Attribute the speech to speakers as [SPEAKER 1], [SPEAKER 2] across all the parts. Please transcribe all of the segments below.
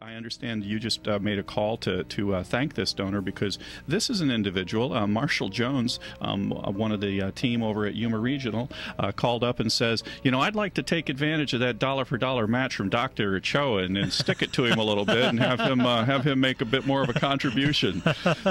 [SPEAKER 1] I understand you just uh, made a call to to uh, thank this donor because this is an individual, uh, Marshall Jones, um, uh, one of the uh, team over at Yuma Regional, uh, called up and says, you know, I'd like to take advantage of that dollar for dollar match from Dr. Ochoa and, and stick it to him a little bit and have him have him make a bit more of a contribution.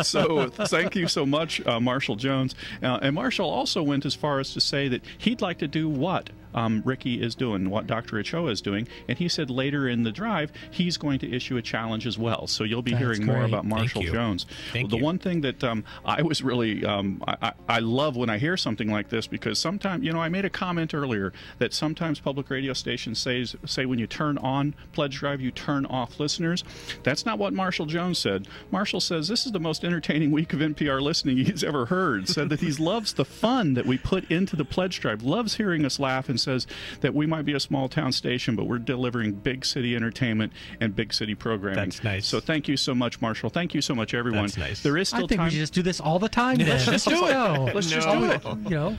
[SPEAKER 1] So thank you so much, Marshall Jones. and Marshall also went as far as to say that he'd like to do what um, Ricky is doing, what Dr. Ochoa is doing, and he said later in the drive he's going to issue a challenge as well. So you'll be
[SPEAKER 2] That's
[SPEAKER 1] hearing
[SPEAKER 2] great.
[SPEAKER 1] more about Marshall
[SPEAKER 3] Thank you.
[SPEAKER 1] Jones.
[SPEAKER 3] Thank
[SPEAKER 1] the
[SPEAKER 3] you.
[SPEAKER 1] one thing that um, I was really um, I, I I love when I hear something like this because sometimes you know I made a comment earlier that sometimes public radio stations says say when you turn on pledge drive you turn off listeners. That's not what Marshall Jones said. Marshall says this is the most entertaining week of NPR listening he's ever heard. Said that he loves the fun that we put into the pledge drive, loves hearing us laugh, and says that we might be a small town station, but we're delivering big city entertainment and big city programming.
[SPEAKER 3] That's nice.
[SPEAKER 1] So thank you so much, Marshall. Thank you so much, everyone.
[SPEAKER 3] That's nice.
[SPEAKER 1] There is still
[SPEAKER 2] I think
[SPEAKER 1] time.
[SPEAKER 2] we should just do this all the time. Then.
[SPEAKER 1] Let's just do it.
[SPEAKER 2] No.
[SPEAKER 1] Let's just do it.
[SPEAKER 2] You know,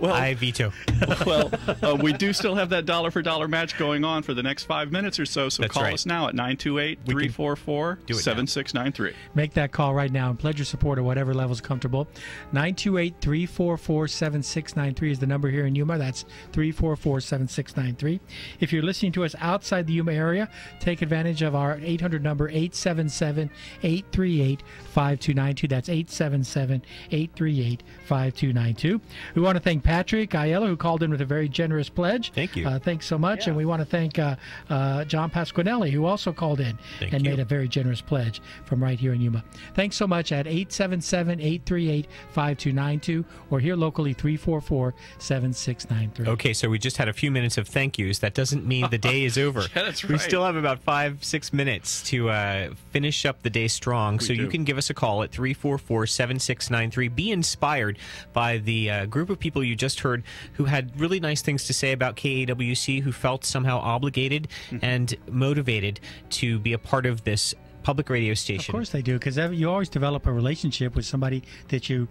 [SPEAKER 1] Well,
[SPEAKER 3] I veto.
[SPEAKER 1] well, uh, we do still have that dollar for dollar match going on for the next five minutes or so. So
[SPEAKER 3] That's
[SPEAKER 1] call
[SPEAKER 3] right.
[SPEAKER 1] us now at 928
[SPEAKER 3] We can
[SPEAKER 1] 344
[SPEAKER 3] do it now.
[SPEAKER 1] 7693.
[SPEAKER 2] make that call right now and pledge your support at whatever level is comfortable. 928 344 7693 is the number here in Yuma. That's 344 7693. If you're listening to us outside the Yuma area, take advantage of our 800 number 877 838 5292. That's 877 838 5292. We want to thank Patrick Aiello, who called in with a very generous pledge.
[SPEAKER 3] Thank you.
[SPEAKER 2] Uh, thanks so much. And we want to thank uh, uh, John Pasquinelli, who also called in
[SPEAKER 3] Thank
[SPEAKER 2] and
[SPEAKER 3] you.
[SPEAKER 2] made a very generous pledge from right here in Yuma. Thanks so much at 877 838 5292 or here locally 344 7693.
[SPEAKER 3] Okay, so we just had a few minutes of thank yous. That doesn't mean the day is over.
[SPEAKER 1] Yeah, that's
[SPEAKER 3] We still have about five, six minutes to uh, finish up the day strong. so you can give us a call at 344 7693. Be inspired by the uh, group of people you just heard who had really nice things to say about KAWC, who felt somehow obligated
[SPEAKER 1] Mm-hmm.
[SPEAKER 3] and motivated to be a part of this public radio station.
[SPEAKER 2] Of course they do, because you always develop a relationship with somebody that you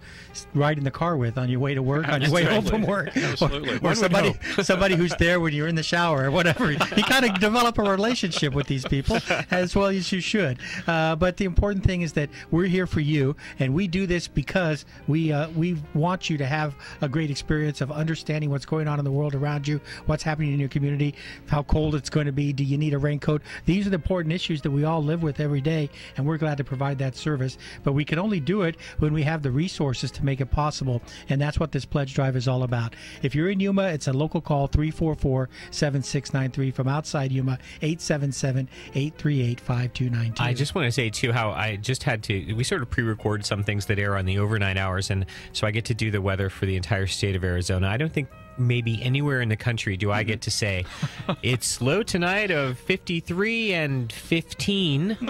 [SPEAKER 2] ride in the car with on your way to work, on your way home from work, or,
[SPEAKER 1] Absolutely.
[SPEAKER 2] or
[SPEAKER 1] One would
[SPEAKER 2] somebody somebody who's there when you're in the shower or whatever. You kind of develop a relationship with these people as well as you should. Uh, but the important thing is that we're here for you, and we do this because we uh, we want you to have a great experience of understanding what's going on in the world around you, what's happening in your community, how cold it's going to be. Do you need a raincoat? These are the important issues that we all live with every day, and we're glad to provide that service. But we can only do it when we have the resources to make it possible, and that's what this pledge drive is all about. If you're in Yuma, it's a local call 344 7693. From outside Yuma, 877 838 5292.
[SPEAKER 3] I just want to say too how I just had to. We sort of pre-record some things that air on the overnight hours, and so I get to do the weather for the entire state of Arizona. I don't think maybe anywhere in the country do I get to say it's low tonight of 53 and 15 in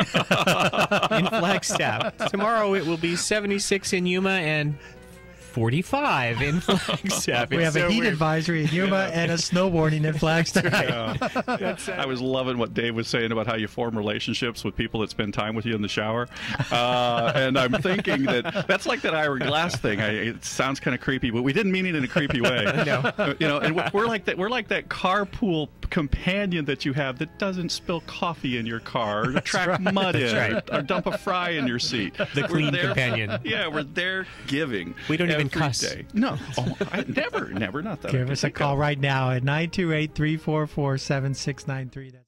[SPEAKER 3] Flagstaff. Tomorrow it will be 76 in Yuma and 45 in Flagstaff.
[SPEAKER 2] we
[SPEAKER 3] It's
[SPEAKER 2] have a heat
[SPEAKER 3] weird.
[SPEAKER 2] advisory in Yuma and a snowboarding in Flagstaff.
[SPEAKER 1] I was loving what Dave was saying about how you form relationships with people that spend time with you in the shower, uh, and I'm thinking that that's like that Ira Glass thing. I, it sounds kind of creepy, but we didn't mean it in a creepy way. no, you know, and we're- we're like that. We're like that carpool companion that you have that doesn't spill coffee in your car, or track mud in,
[SPEAKER 3] right.
[SPEAKER 1] or, or dump a fry in your seat.
[SPEAKER 3] The
[SPEAKER 1] We're
[SPEAKER 3] clean
[SPEAKER 1] there-
[SPEAKER 3] companion.
[SPEAKER 1] Yeah, we're there giving.
[SPEAKER 3] We don't even
[SPEAKER 1] every
[SPEAKER 3] cuss.
[SPEAKER 1] day. No, oh, I, never, never, not that.
[SPEAKER 2] Give
[SPEAKER 1] can
[SPEAKER 2] us a
[SPEAKER 1] think of.
[SPEAKER 2] call right now at 928 344 7693.